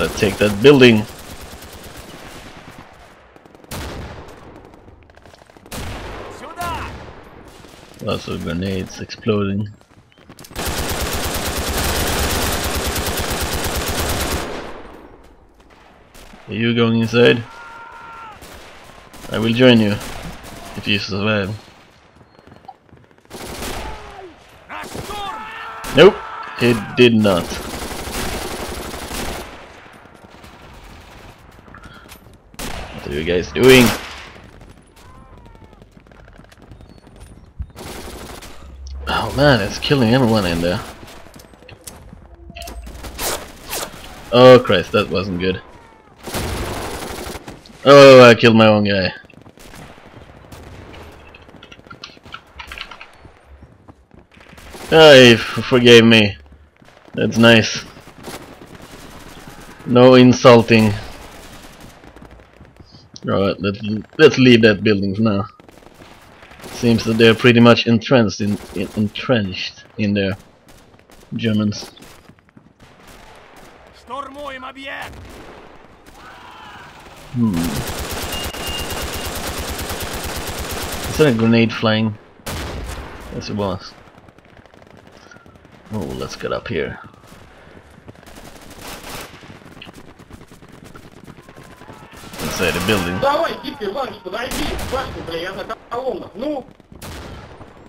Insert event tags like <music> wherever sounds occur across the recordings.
Gotta take that building. Lots of grenades exploding. Are you going inside? I will join you if you survive. Nope, it did not. What are you guys doing? Oh man, it's killing everyone in there. Oh Christ, that wasn't good. Oh, I killed my own guy. Ah, he forgave me. That's nice. No insulting. Alright, let's, let's leave that buildings now. Seems that they're pretty much entrenched in, in entrenched in their Germans. Hmm. Is that a grenade flying? Yes it was. Oh, let's get up here. Inside the building.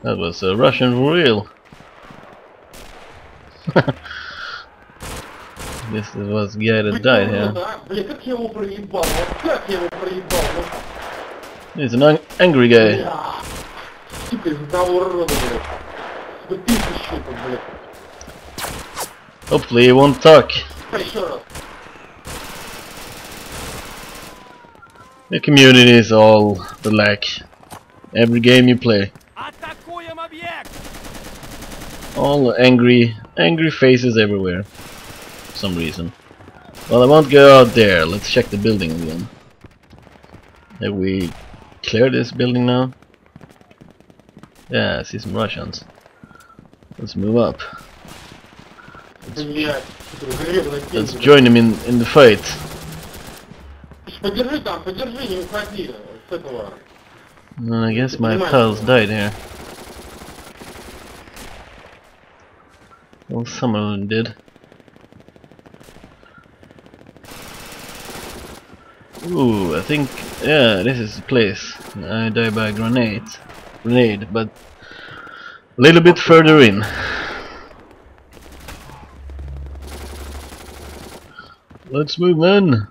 That was a Russian for real. <laughs> this was the guy that died here. He's an angry guy. Hopefully he won't talk. The community is all the lack. Every game you play. All angry, angry faces everywhere. For some reason. Well, I won't go out there. Let's check the building again. Have we clear this building now? Yeah, I see some Russians. Let's move up. Let's, let's join them in, in the fight. Подержи там, подержи, не уходи с этого. Uh, I guess my pals died here. Well, some of them did. Ooh, I think, yeah, this is the place. I died by grenade, grenade, but a little bit further in. Let's move in.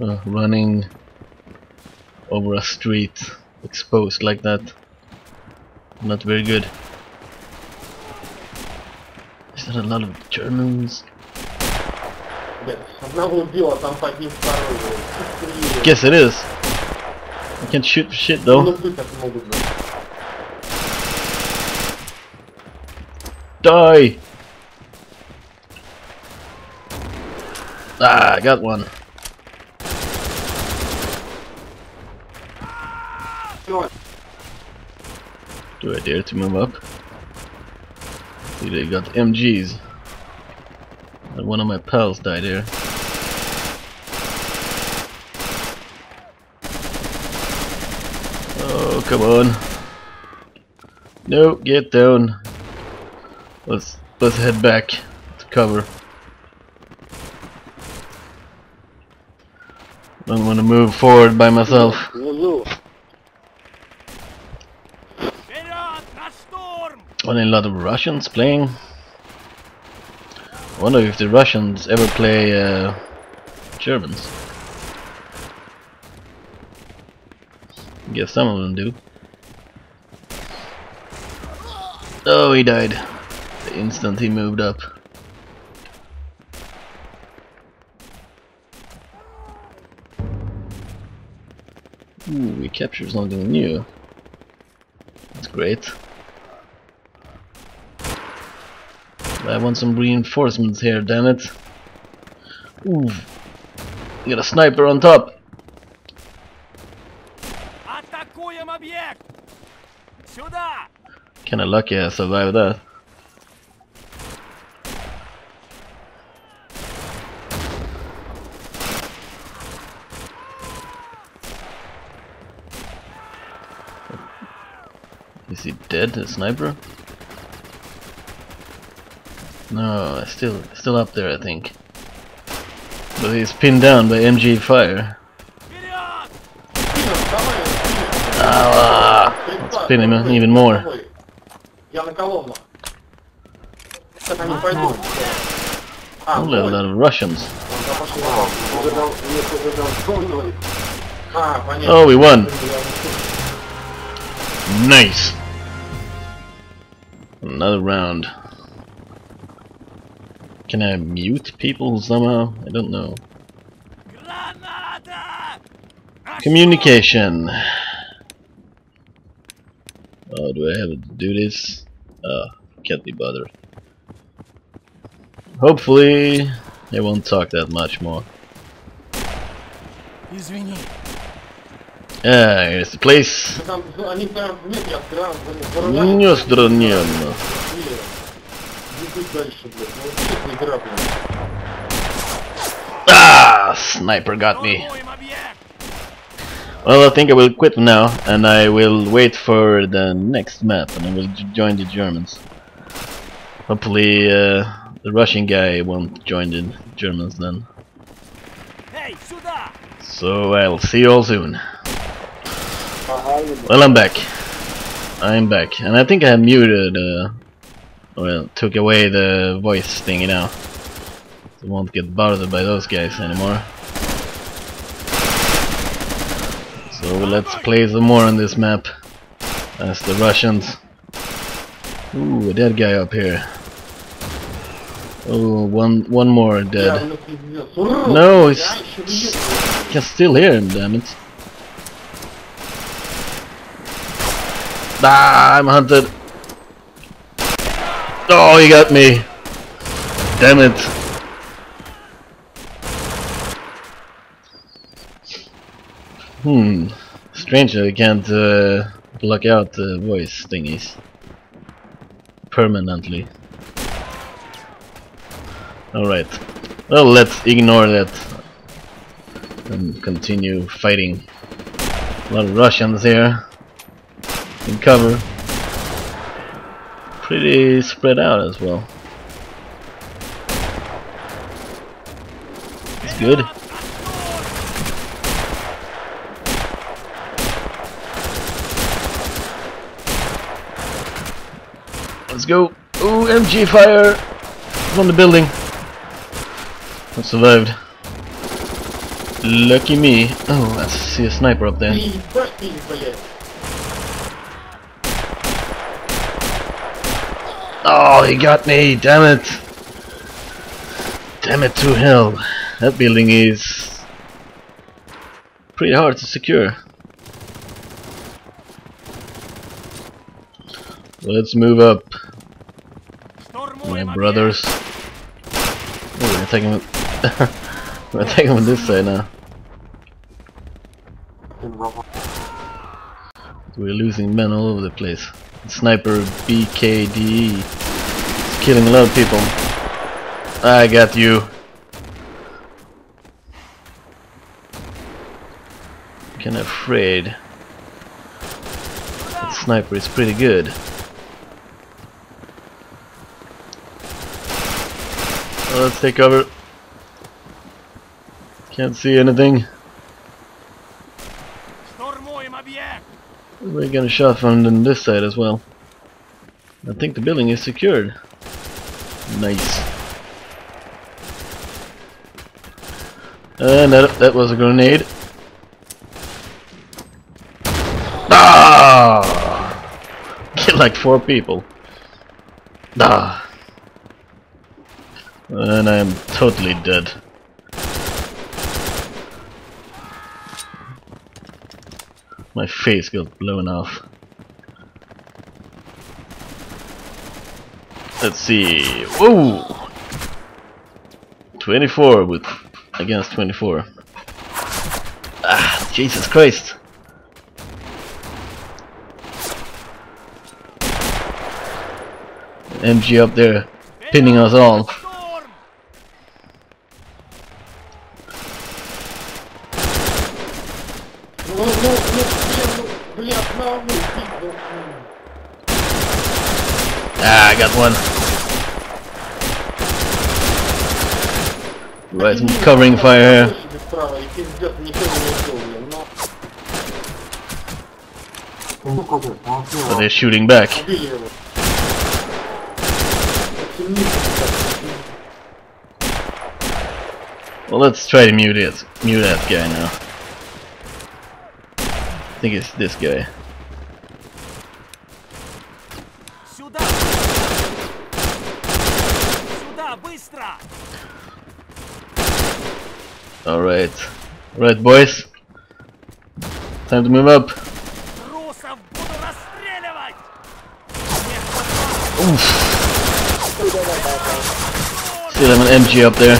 Uh, running over a street exposed like that. Not very good. Is that a lot of Germans? Guess it is. I can't shoot for shit though. Die! Ah, I got one. Do I dare to move up? They got MGs. And one of my pals died here. Oh, come on. No, get down. Let's let's head back to cover. Don't want to move forward by myself. Only a lot of Russians playing. I wonder if the Russians ever play uh, Germans. Guess some of them do. Oh, he died the instant he moved up. Ooh, we captured something new. That's great. I want some reinforcements here, damn it. Ooh. We got a sniper on top. Kinda lucky I survived that. Is he dead, the sniper? No, still still up there, I think. But he's pinned down by MG Fire. Ah, let's pin him even more. Only a lot of Russians. Oh, we won! Nice! Another round. Can I mute people somehow? I don't know. Граната! На Communication. Oh, do I have to do this? Oh, can't be bothered. Hopefully, they won't talk that much more. штурм! Извини. Ah, here's the place. Там, они прям в метре от крана, заражали. Нестранно. Иди дальше, блядь. Ну, честная игра, блядь. Ah, sniper got me. Штурмуем объект! Well, I think I will quit now, and I will wait for the next map, and I will j- join the Germans. Hopefully, uh, the Russian guy won't join the Germans then. Эй, сюда! So I'll see you all soon. Well, I'm back. I'm back, and I think I muted, uh, well, took away the voice thingy now. So won't get bothered by those guys anymore. So let's play some more on this map. That's the Russians. Ooh, a dead guy up here. Oh, one one more dead. No, he's just still here. damn it. Ah, I'm hunted. Oh, he got me. Damn it. Hmm. Strange I can't uh, block out the voice thingies permanently. Alright. Well, let's ignore that and continue fighting. A lot of Russians here in cover pretty spread out as well. It's good. Let's go. Ooh, MG fire from the building. I survived. Lucky me. Oh, I see a sniper up there. Oh, he got me, damn it. Damn it to hell. That building is pretty hard to secure. Let's move up. My brothers. Ooh, we're taking. with <laughs> we're taking with this side now. We're losing men all over the place. Sniper BKD. is killing a lot of people. I got you. Kinda afraid. That sniper is pretty good. Let's take cover. Can't see anything. We're gonna shot from this side as well. I think the building is secured. Nice. And that, that was a grenade. Ah! <laughs> Killed like four people. Ah! And I am totally dead. My face got blown off. Let's see. Whoa! 24 with against 24. Ah, Jesus Christ! MG up there pinning us all. Ну, ну, ну, блин, ну, блядь, на вы, пиздец. Ah, I got one. Right, some covering fire here. Себе справа, и пиздец, ничего не видел, блин, ну, But they're shooting back. убили его. Темница Well, let's try to mute it. Mute that guy now. I think it's this guy. Сюда! Сюда, быстро! Alright. Alright, boys. Time to move up. Трусов буду расстреливать! Still have an MG up there.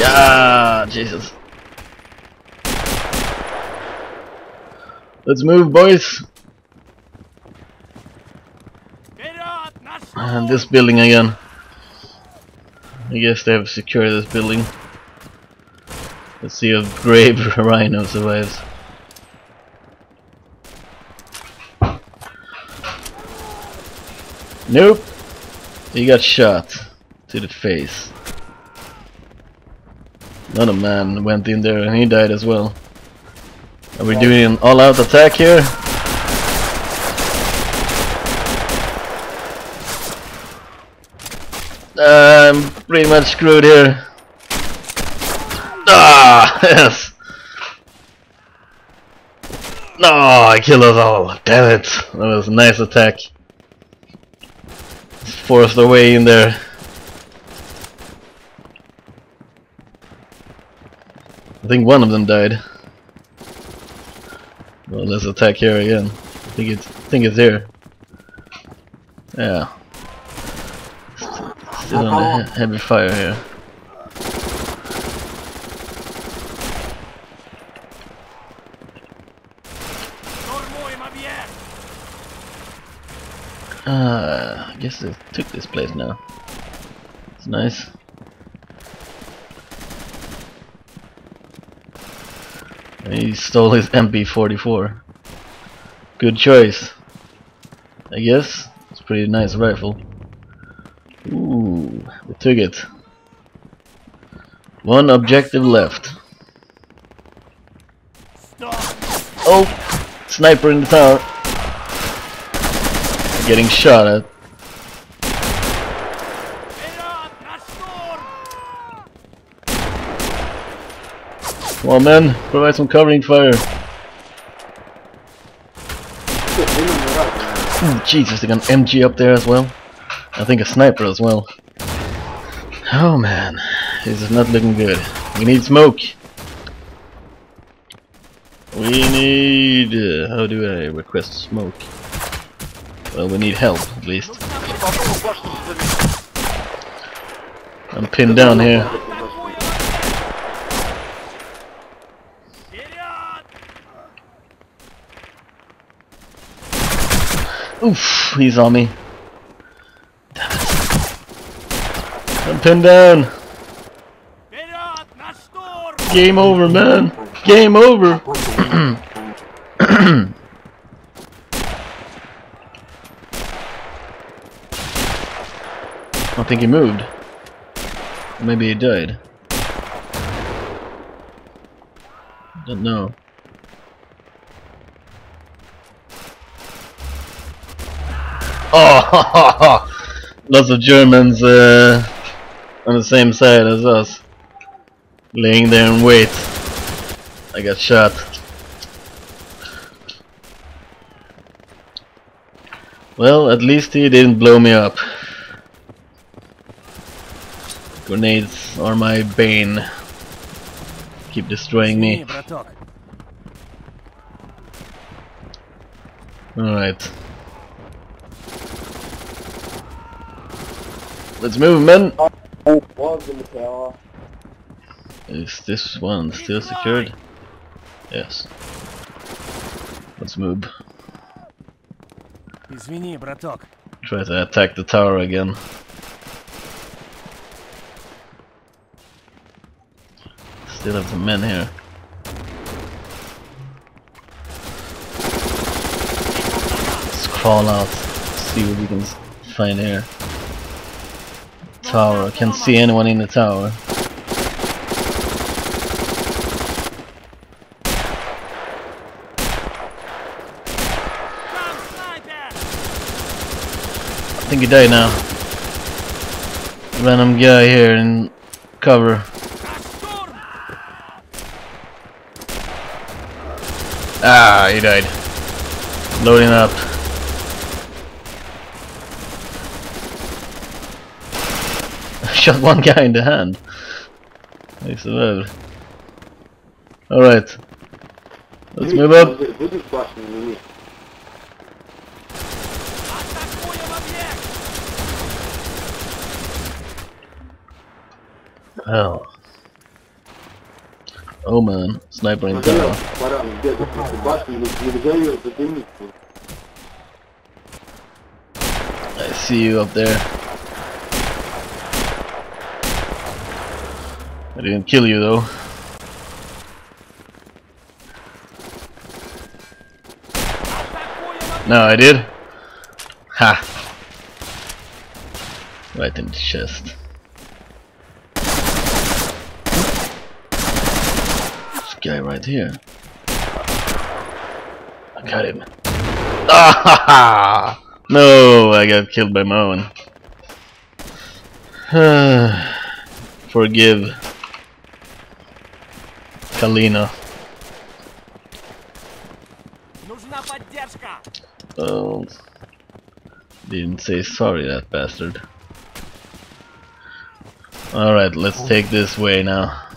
Yeah, Jesus. Let's move, boys. And ah, this building again. I guess they have secured this building. Let's see if Grave <laughs> Rhino survives. Nope! He got shot to the face. Another man went in there and he died as well. Are we doing an all-out attack here? I'm pretty much screwed here. Ah, <laughs> yes. No, I killed us all. Damn it. That was a nice attack. Forced our way in there. I think one of them died. Well, let's attack here again. I think it's I think it's here. Yeah. Still on the heavy fire here. Uh, I guess they took this place now. It's nice. He stole his MP44. Good choice. I guess. It's pretty nice rifle. Ooh, we took it. One objective left. Oh! Sniper in the tower. Getting shot at. Come on, man. Provide some covering fire. Oh, Jesus, they got an MG up there as well. I think a sniper as well. Oh man, this is not looking good. We need smoke. We need. Uh, how do I request smoke? Well, we need help at least. I'm pinned down here. Oof, he's on me. I'm pinned down. Game over, man. Game over. <coughs> I think he moved. Maybe he died. Don't know. Oh, <laughs> lots of Germans uh, on the same side as us, laying there and wait. I got shot. Well, at least he didn't blow me up. Grenades are my bane. Keep destroying me. Alright. Let's move, men! Was in the tower. Is this one still secured? Yes. Let's move. Извини, браток. Try to attack the tower again. Still have some men here. Let's crawl out. See see what we can s- find here. tower. Can't see anyone in the tower. I think he died now. Random guy here in cover. Ah, he died. Loading up. <laughs> shot one guy in the hand. Nice move. Alright. Let's move up. Hell! Oh man, sniper in tower. I see you up there. I didn't kill you though. No, I did. Ha! Right in the chest. This guy right here. I got him. Ah! <laughs> No, I got killed by my own. <sighs> Forgive. Kalina. Oh, didn't say sorry, that bastard. Alright, let's take this way now.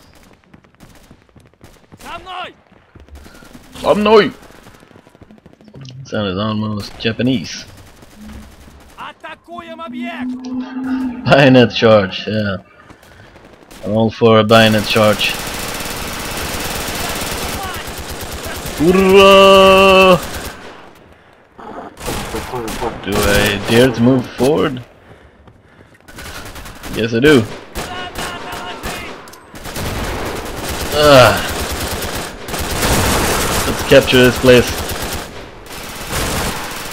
Omnoi! Sounded almost Japanese. Bayonet charge, yeah. I'm all for a bayonet charge. Do I dare to move forward? Yes, I do. Let's capture this place.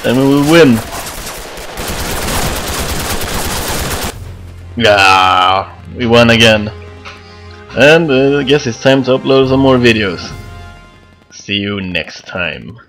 And we will win. Yeah, we won again. And uh, I guess it's time to upload some more videos. See you next time.